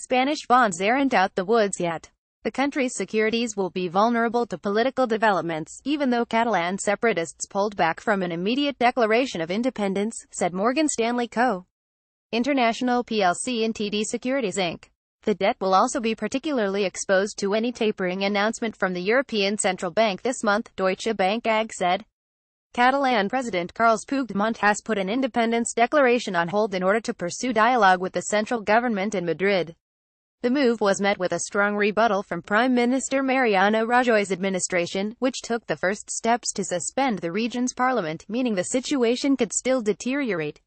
Spanish bonds aren't out the woods yet. The country's securities will be vulnerable to political developments, even though Catalan separatists pulled back from an immediate declaration of independence, said Morgan Stanley Co. International plc and TD Securities Inc. The debt will also be particularly exposed to any tapering announcement from the European Central Bank this month, Deutsche Bank AG said. Catalan President Carles Puigdemont has put an independence declaration on hold in order to pursue dialogue with the central government in Madrid. The move was met with a strong rebuttal from Prime Minister Mariano Rajoy's administration, which took the first steps to suspend the region's parliament, meaning the situation could still deteriorate.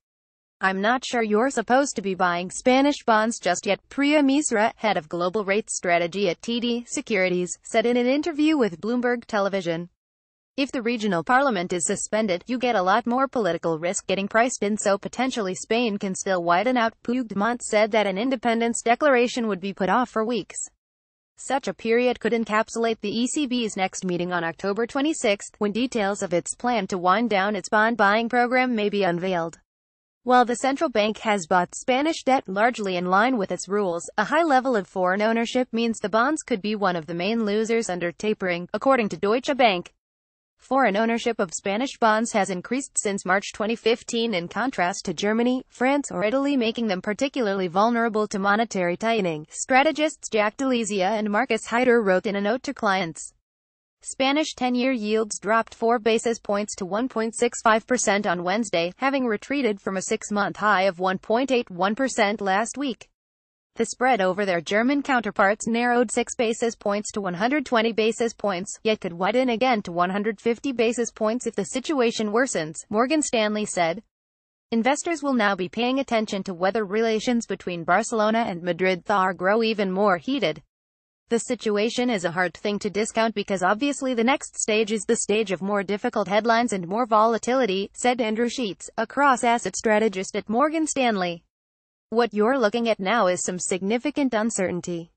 I'm not sure you're supposed to be buying Spanish bonds just yet, Priya Misra, head of global rates strategy at TD Securities, said in an interview with Bloomberg Television. If the regional parliament is suspended, you get a lot more political risk getting priced in so potentially Spain can still widen out. Puigdemont said that an independence declaration would be put off for weeks. Such a period could encapsulate the ECB's next meeting on October 26, when details of its plan to wind down its bond buying program may be unveiled. While the central bank has bought Spanish debt largely in line with its rules, a high level of foreign ownership means the bonds could be one of the main losers under tapering, according to Deutsche Bank. Foreign ownership of Spanish bonds has increased since March 2015 in contrast to Germany, France or Italy making them particularly vulnerable to monetary tightening, strategists Jack Delezia and Marcus Heider wrote in a note to clients. Spanish 10-year yields dropped 4 basis points to 1.65% on Wednesday, having retreated from a six-month high of 1.81% last week. The spread over their German counterparts narrowed 6 basis points to 120 basis points, yet could widen again to 150 basis points if the situation worsens, Morgan Stanley said. Investors will now be paying attention to whether relations between Barcelona and Madrid thaw grow even more heated. The situation is a hard thing to discount because obviously the next stage is the stage of more difficult headlines and more volatility, said Andrew Sheets, a cross-asset strategist at Morgan Stanley. What you're looking at now is some significant uncertainty.